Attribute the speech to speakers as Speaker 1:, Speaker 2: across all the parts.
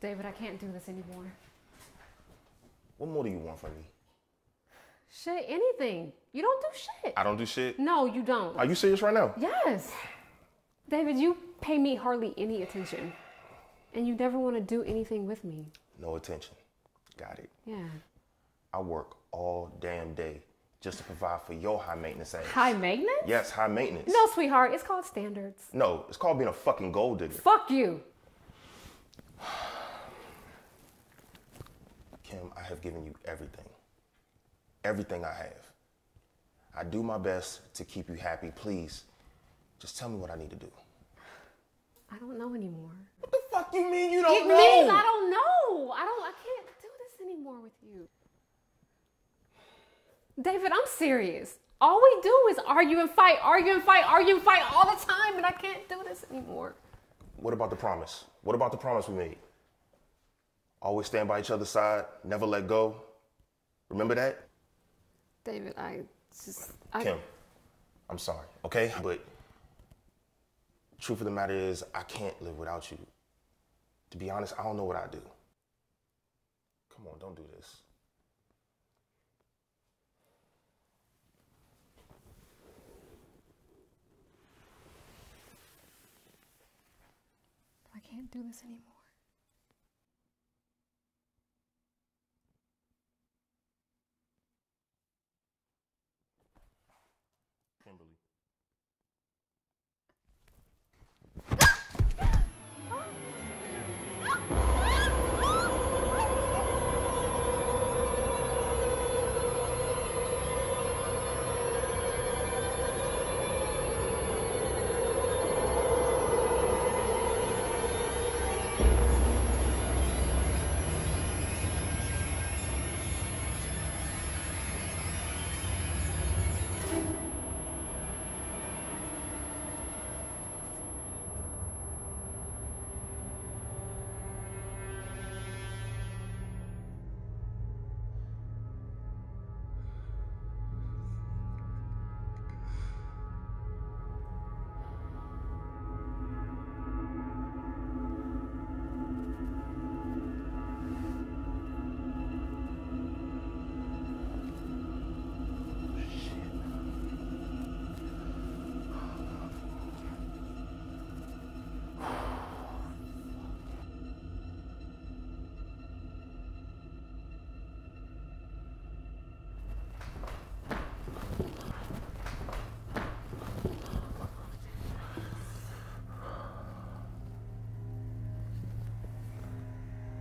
Speaker 1: David, I can't do this anymore.
Speaker 2: What more do you want from me?
Speaker 1: Shit, anything. You don't do shit.
Speaker 2: I don't do shit.
Speaker 1: No, you don't.
Speaker 2: Are you serious right now?
Speaker 1: Yes. David, you pay me hardly any attention. And you never want to do anything with me.
Speaker 2: No attention. Got it.
Speaker 1: Yeah.
Speaker 2: I work all damn day just to provide for your high maintenance ass.
Speaker 1: High maintenance?
Speaker 2: Yes, high maintenance.
Speaker 1: No, sweetheart, it's called standards.
Speaker 2: No, it's called being a fucking gold digger.
Speaker 1: Fuck you.
Speaker 2: Kim, I have given you everything. Everything I have. I do my best to keep you happy. Please, just tell me what I need to do.
Speaker 1: I don't know anymore.
Speaker 2: What the fuck you mean you don't
Speaker 1: it
Speaker 2: know?
Speaker 1: means I don't know. I don't I can't do this anymore with you. David, I'm serious. All we do is argue and fight, argue and fight, argue and fight all the time, and I can't do this anymore.
Speaker 2: What about the promise? What about the promise we made? Always stand by each other's side, never let go. Remember that?
Speaker 1: David, I just I,
Speaker 2: Kim, I'm sorry, okay? But truth of the matter is, I can't live without you. To be honest, I don't know what I'd do. Come on, don't do this.
Speaker 1: I can't do this anymore.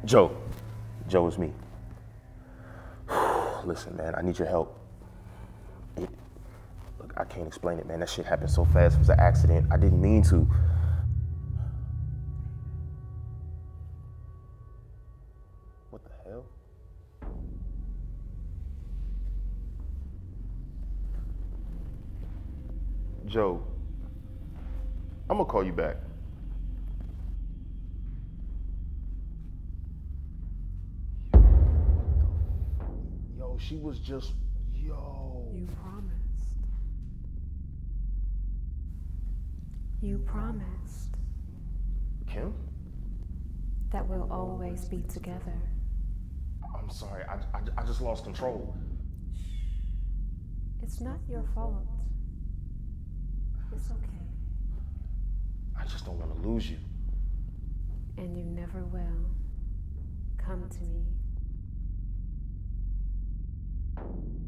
Speaker 2: Joe. Joe is me. Listen, man, I need your help. It, look, I can't explain it, man. That shit happened so fast. It was an accident. I didn't mean to. What the hell? Joe, I'm gonna call you back. She was just, yo.
Speaker 1: You promised. You promised
Speaker 2: Kim?
Speaker 1: that we'll always be together.
Speaker 2: I'm sorry, I, I, I just lost control.
Speaker 1: It's not your fault. It's okay.
Speaker 2: I just don't want to lose you.
Speaker 1: And you never will. Come to me. Thank you.